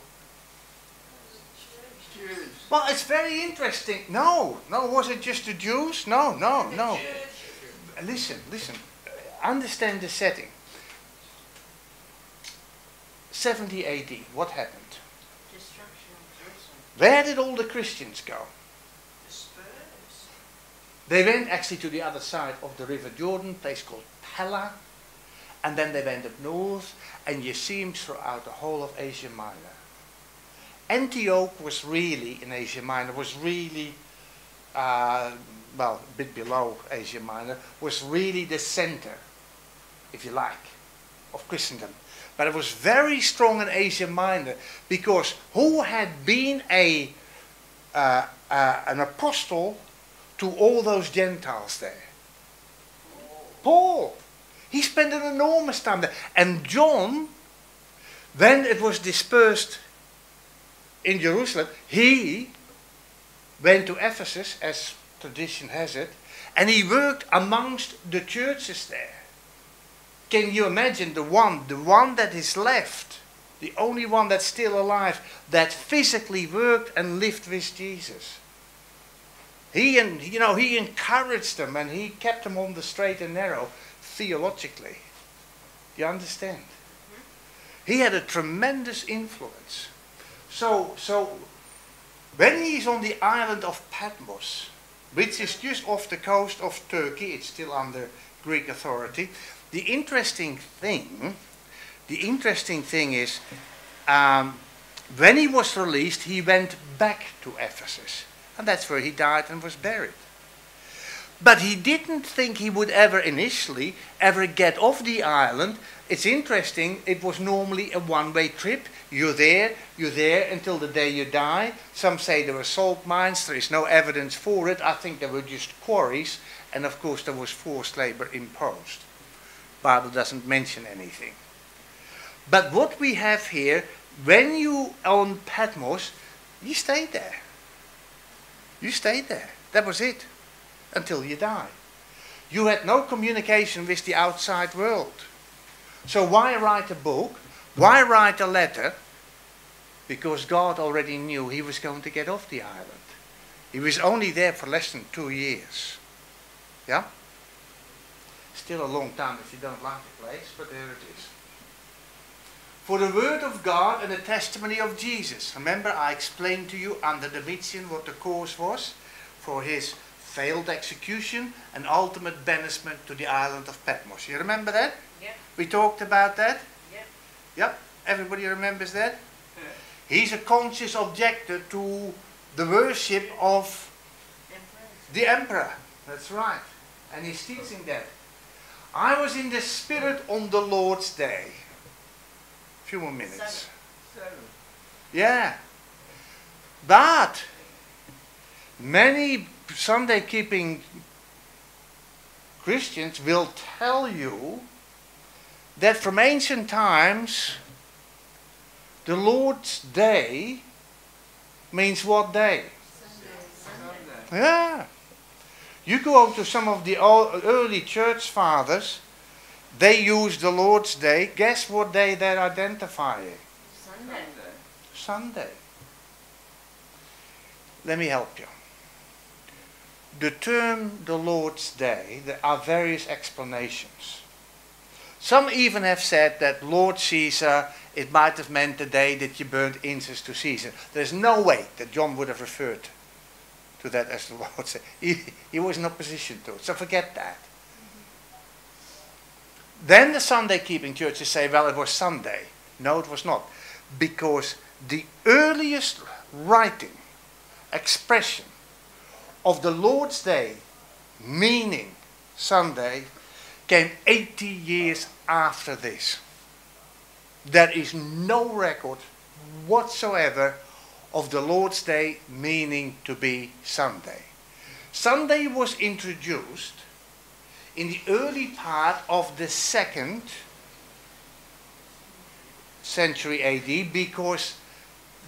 Speaker 2: Jews.
Speaker 1: Well, it's very interesting. No, no, was it just the Jews? No, no, no. Listen, listen. Understand the setting. 70 AD, what happened?
Speaker 5: Destruction of Jerusalem.
Speaker 1: Where did all the Christians go? They went actually to the other side of the River Jordan, place called Pella, and then they went up north, and you see them throughout the whole of Asia Minor. Antioch was really, in Asia Minor, was really, uh, well, a bit below Asia Minor, was really the center, if you like, of Christendom. But it was very strong in Asia Minor because who had been a uh, uh, an apostle to all those Gentiles there? Paul. He spent an enormous time there. And John, when it was dispersed in Jerusalem, he went to Ephesus, as tradition has it, and he worked amongst the churches there. Can you imagine the one, the one that is left, the only one that's still alive, that physically worked and lived with Jesus? He and you know he encouraged them and he kept them on the straight and narrow theologically. You understand? He had a tremendous influence. So so when he's on the island of Patmos, which is just off the coast of Turkey, it's still under Greek authority. The interesting thing, the interesting thing is, um, when he was released, he went back to Ephesus, and that's where he died and was buried. But he didn't think he would ever initially ever get off the island. It's interesting, it was normally a one way trip. You're there, you're there until the day you die. Some say there were salt mines, there is no evidence for it. I think they were just quarries, and of course there was forced labor imposed. Bible doesn't mention anything. But what we have here, when you on Patmos, you stayed there. You stayed there. That was it until you die. You had no communication with the outside world. So why write a book? Why write a letter? Because God already knew he was going to get off the island. He was only there for less than two years. Yeah? Still a long time if you don't like the place, but there it is. For the word of God and the testimony of Jesus. Remember, I explained to you under the Domitian what the cause was for his failed execution and ultimate banishment to the island of Patmos. You remember that?
Speaker 5: Yep.
Speaker 1: We talked about that?
Speaker 5: Yeah.
Speaker 1: Yep. Everybody remembers that?
Speaker 2: Yeah.
Speaker 1: He's a conscious objector to the worship of
Speaker 5: Emperors.
Speaker 1: the emperor. That's right. And he's teaching that. I was in the spirit on the Lord's day. A few more minutes.
Speaker 2: Seven.
Speaker 1: Yeah. But many Sunday keeping Christians will tell you that from ancient times the Lord's day means what day?
Speaker 2: Sunday. Sunday.
Speaker 1: Yeah. You go to some of the early church fathers, they use the Lord's day. Guess what day they're identifying?
Speaker 5: Sunday.
Speaker 1: Sunday. Let me help you. The term the Lord's Day, there are various explanations. Some even have said that Lord Caesar, it might have meant the day that you burned incense to Caesar. There's no way that John would have referred to that as the Lord's Day. He, he was in opposition to it, so forget that. Then the Sunday keeping churches say, well, it was Sunday. No, it was not. Because the earliest writing, expression of the Lord's Day, meaning Sunday, came 80 years after this. There is no record whatsoever of the Lord's Day meaning to be Sunday. Sunday was introduced in the early part of the second century AD because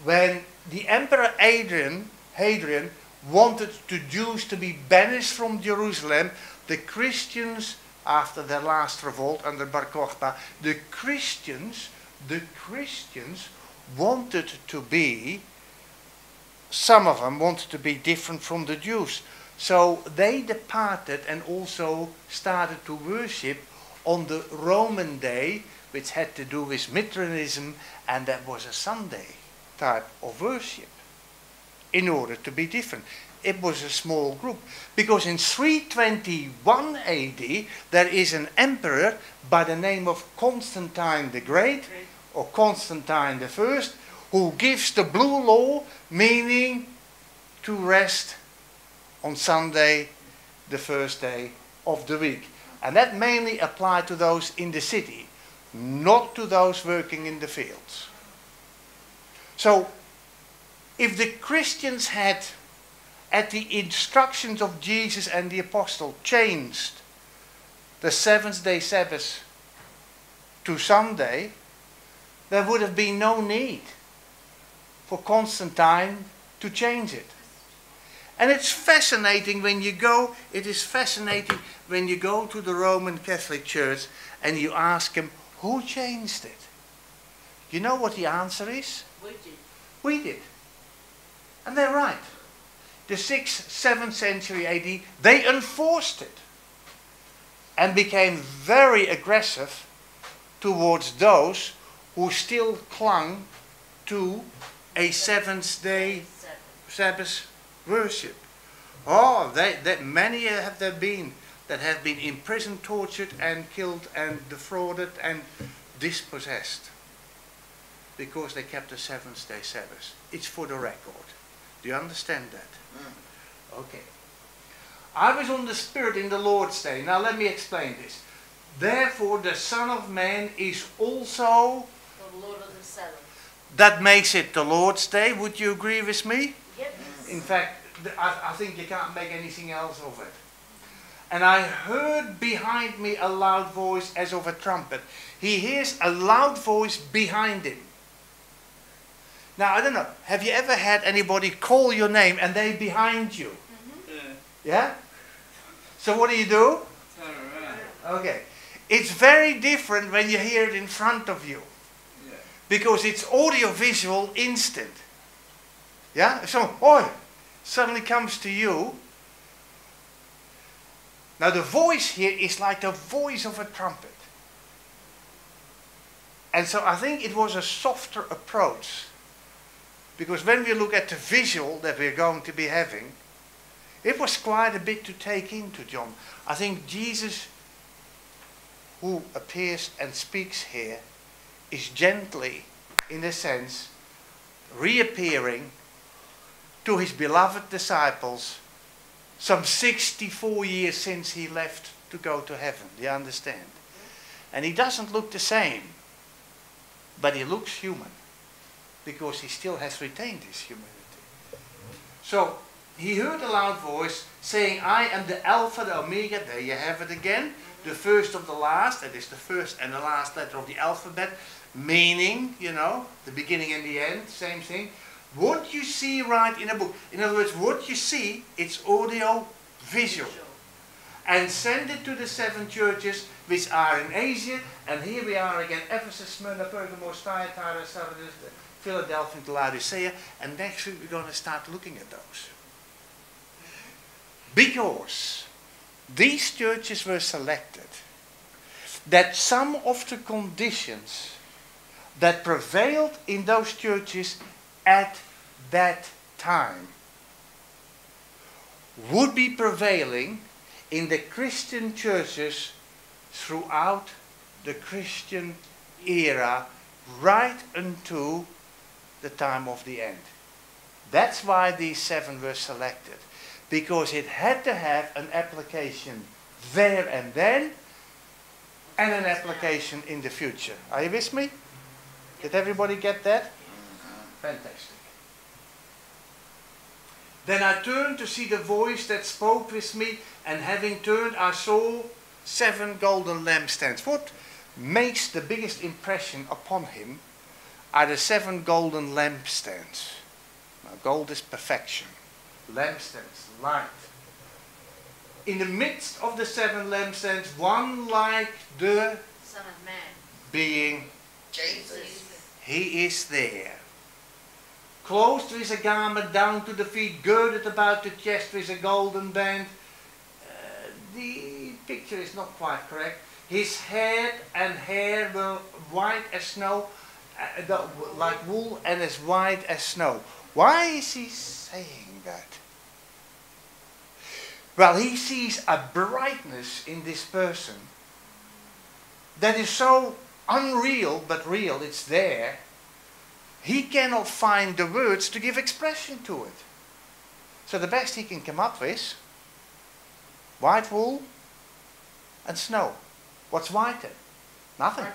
Speaker 1: when the Emperor Adrian, Hadrian wanted the Jews to be banished from Jerusalem, the Christians, after their last revolt under Bar Kokhba, the Christians, the Christians wanted to be, some of them wanted to be different from the Jews. So they departed and also started to worship on the Roman day, which had to do with Mithraism, and that was a Sunday type of worship in order to be different. It was a small group because in 321 AD there is an emperor by the name of Constantine the Great or Constantine the First who gives the blue law meaning to rest on Sunday, the first day of the week. And that mainly applied to those in the city, not to those working in the fields. So, if the Christians had, at the instructions of Jesus and the apostle, changed the seventh day Sabbath to Sunday, there would have been no need for Constantine to change it. And it's fascinating when you go, it is fascinating when you go to the Roman Catholic Church and you ask them, who changed it? You know what the answer is?
Speaker 5: We did.
Speaker 1: We did. And they're right. The 6th, 7th century AD, they enforced it and became very aggressive towards those who still clung to a seventh day Sabbath worship. Oh, they, they, many have there been that have been imprisoned, tortured, and killed, and defrauded, and dispossessed because they kept the seventh day Sabbath. It's for the record. Do you understand that? Mm. Okay. I was on the Spirit in the Lord's day. Now let me explain this. Therefore, the Son of Man is also.
Speaker 5: The Lord of the Sabbath.
Speaker 1: That makes it the Lord's day. Would you agree with me?
Speaker 5: Yep.
Speaker 1: In fact, I, I think you can't make anything else of it. And I heard behind me a loud voice as of a trumpet. He hears a loud voice behind him. Now, I don't know, have you ever had anybody call your name and they behind you?
Speaker 2: Yeah,
Speaker 1: Yeah? So what do you do? Okay. It's very different when you hear it in front of you.
Speaker 2: Yeah.
Speaker 1: because it's audio visual instant. Yeah? If someone, oi, suddenly comes to you. Now the voice here is like the voice of a trumpet. And so I think it was a softer approach. Because when we look at the visual that we're going to be having, it was quite a bit to take into, John. I think Jesus, who appears and speaks here, is gently, in a sense, reappearing to his beloved disciples some 64 years since he left to go to heaven. Do you understand? And he doesn't look the same, but he looks human because he still has retained his humanity. So he heard a loud voice saying, I am the Alpha, the Omega. There you have it again. The first of the last. That is the first and the last letter of the alphabet. Meaning, you know, the beginning and the end. Same thing. What you see right in a book. In other words, what you see, it's audio visual. And send it to the seven churches which are in Asia. And here we are again Ephesus, Smyrna, Pergamos, Thyatira, Sardis, Philadelphia, and Laodicea. And next week we're going to start looking at those. Because these churches were selected that some of the conditions that prevailed in those churches at that time would be prevailing in the Christian churches throughout the Christian era right until the time of the end. That's why these seven were selected. Because it had to have an application there and then and an application in the future. Are you with me? Did everybody get that? Mm-hmm. Fantastic. Then I turned to see the voice that spoke with me, and having turned, I saw seven golden lampstands. What makes the biggest impression upon him are the seven golden lampstands. Now, gold is perfection. Lampstands, light. In the midst of the seven lampstands, one like the
Speaker 5: Son of Man.
Speaker 1: being,
Speaker 4: Jesus.
Speaker 1: he is there. Clothed with a garment down to the feet, girded about the chest with a golden band. Uh, the picture is not quite correct. His head and hair were white as snow, uh, like wool, and as white as snow. Why is he saying that? Well, he sees a brightness in this person that is so unreal but real, it's there. He cannot find the words to give expression to it. So the best he can come up with white wool and snow. What's whiter? Nothing.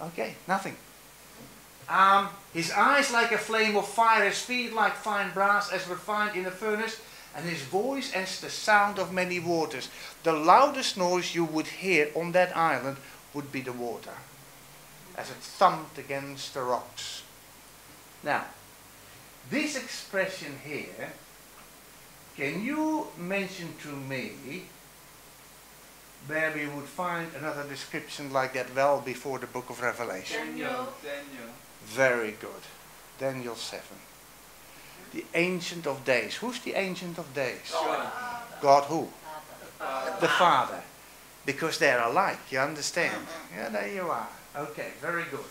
Speaker 1: Okay, nothing. Um, his eyes like a flame of fire, his feet like fine brass as refined in a furnace, and his voice as the sound of many waters. The loudest noise you would hear on that island would be the water, as it thumped against the rocks. Now, this expression here, can you mention to me where we would find another description like that well before the book of Revelation?
Speaker 5: Daniel.
Speaker 2: Daniel.
Speaker 1: Very good. Daniel 7. The Ancient of Days. Who's the Ancient of Days?
Speaker 2: God.
Speaker 1: God who? The Father. Because they're alike, you understand? Yeah, there you are. Okay, very good.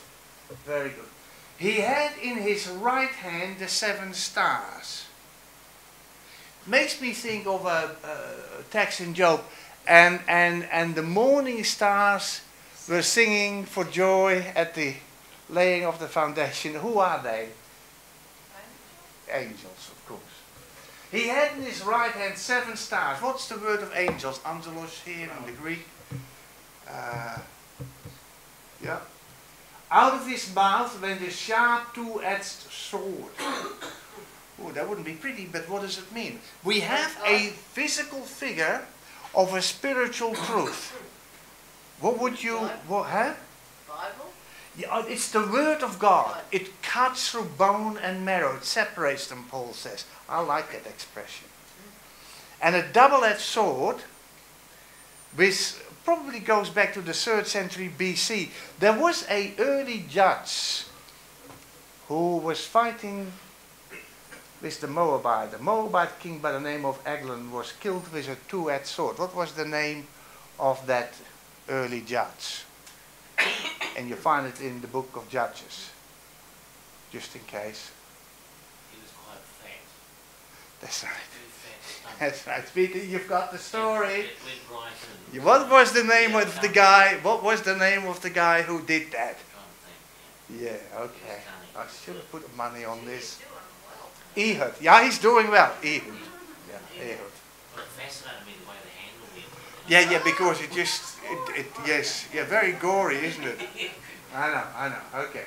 Speaker 1: Very good. He had in his right hand the seven stars. Makes me think of a, a text in Job. And, and, and the morning stars were singing for joy at the laying of the foundation. Who are they? Angels, of course. He had in his right hand seven stars. What's the word of angels? Angelos here in the Greek. Uh, yeah. Out of his mouth went a sharp two-edged sword. Oh, that wouldn't be pretty, but what does it mean? We have a physical figure of a spiritual truth. What would you, what, huh?
Speaker 5: Bible.
Speaker 1: Uh, it's the word of God. It cuts through bone and marrow. It separates them, Paul says. I like that expression. And a double-edged sword, which probably goes back to the third century BC. There was a early judge who was fighting with the Moabite. The Moabite king by the name of Eglon was killed with a two-edged sword. What was the name of that early judge? And you find it in the book of Judges, just in case.
Speaker 6: He was quite fat.
Speaker 1: That's right.
Speaker 6: Fat.
Speaker 1: That's right. Peter, you've got the story.
Speaker 6: It went right
Speaker 1: What was the name of the guy? What was the name of the guy who did that?
Speaker 6: Think,
Speaker 1: Yeah, okay. I should have put money on this. Ehud. Yeah, he's doing well. Ehud. Yeah, Ehud.
Speaker 6: But it fascinated me the way they handled him.
Speaker 1: Yeah, yeah, because it just, it, it, yes, yeah, very gory, isn't it? I know, I know, okay.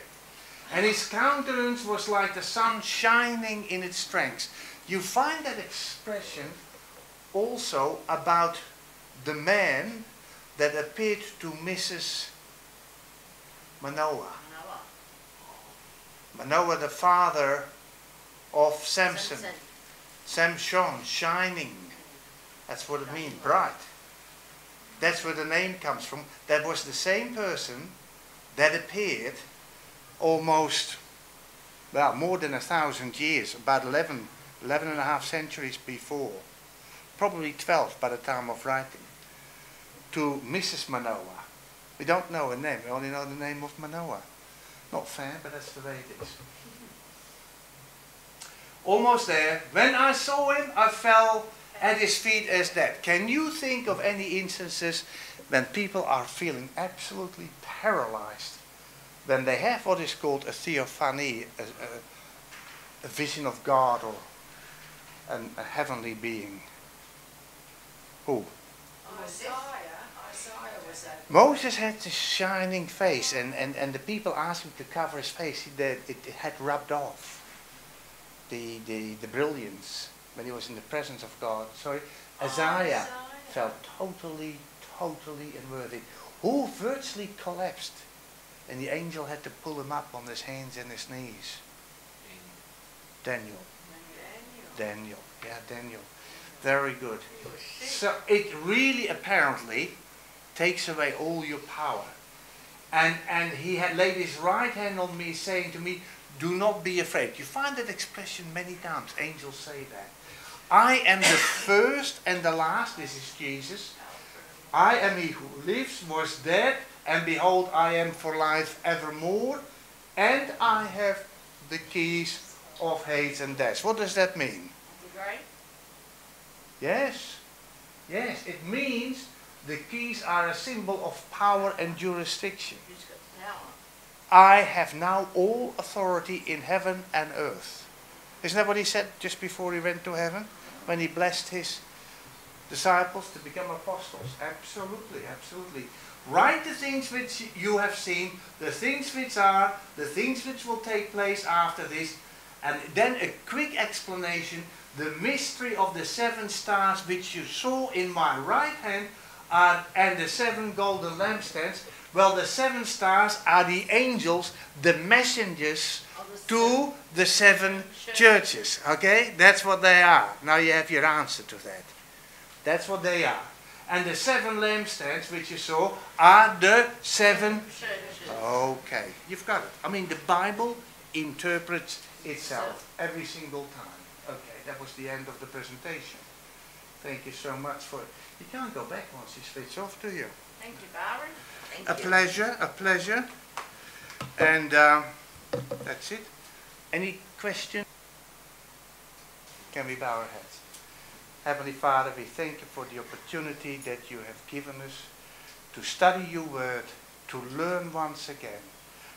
Speaker 1: And his countenance was like the sun shining in its strength. You find that expression also about the man that appeared to Mrs. Manoah.
Speaker 5: Noah.
Speaker 1: Manoah, the father of Samson.
Speaker 5: Samson.
Speaker 1: Samson, shining. That's what it means, bright. That's where the name comes from. That was the same person that appeared almost, well, more than a thousand years, about 11, 11 and a half centuries before, probably 12 by the time of writing, to Mrs. Manoah. We don't know her name. We only know the name of Manoah. Not fair, but that's the way it is. Almost there. When I saw him, I fell at his feet as dead. Can you think of any instances when people are feeling absolutely paralyzed? When they have what is called a theophany, a, a, a vision of God or an, a heavenly being? Who?
Speaker 3: Isaiah, Isaiah was that.
Speaker 1: Moses had this shining face, and, and, and the people asked him to cover his face. It, it had rubbed off the, the, the brilliance when he was in the presence of God. Sorry, Isaiah felt totally, totally unworthy. Who virtually collapsed, and the angel had to pull him up on his hands and his knees. Daniel. Daniel. Yeah, Daniel. Very good. So it really apparently takes away all your power. And, and he had laid his right hand on me, saying to me, Do not be afraid. You find that expression many times. Angels say that. I am the first and the last. This is Jesus. I am he who lives, was dead, and behold, I am for life evermore. And I have the keys of Hades and death. What does that mean?
Speaker 5: Right?
Speaker 1: Yes. Yes, it means the keys are a symbol of power and jurisdiction.
Speaker 5: Who's got power?
Speaker 1: I have now all authority in heaven and earth. Isn't that what he said just before he went to heaven? When he blessed his disciples to become apostles? Absolutely, absolutely. Write the things which you have seen, the things which are, the things which will take place after this, and then a quick explanation. The mystery of the seven stars which you saw in my right hand are, and the seven golden lampstands. Well, the seven stars are the angels, the messengers to the seven churches. Okay? That's what they are. Now you have your answer to that. That's what they are. And the seven lampstands which you saw are the seven.
Speaker 5: churches.
Speaker 1: Okay, you've got it. I mean, the Bible interprets itself every single time. Okay, that was the end of the presentation. Thank you so much for it. You can't go back once you switch off, do you?
Speaker 5: Thank you, Byron.
Speaker 4: Thank
Speaker 1: A
Speaker 4: you.
Speaker 1: pleasure, a pleasure. And um, that's it. Any question? Can we bow our heads? Heavenly Father, we thank you for the opportunity that you have given us to study your word, to learn once again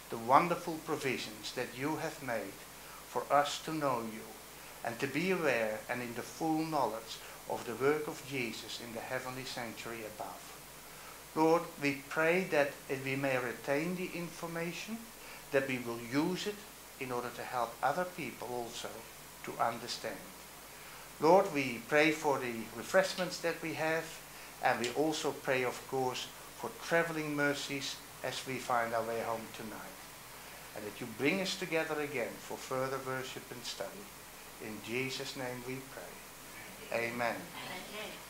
Speaker 1: the wonderful provisions that you have made for us to know you and to be aware and in the full knowledge of the work of Jesus in the heavenly sanctuary above. Lord, we pray that we may retain the information, that we will use it in order to help other people also to understand. Lord, we pray for the refreshments that we have, and we also pray, of course, for traveling mercies as we find our way home tonight. And that you bring us together again for further worship and study. In Jesus' name we pray. Amen.
Speaker 5: Amen.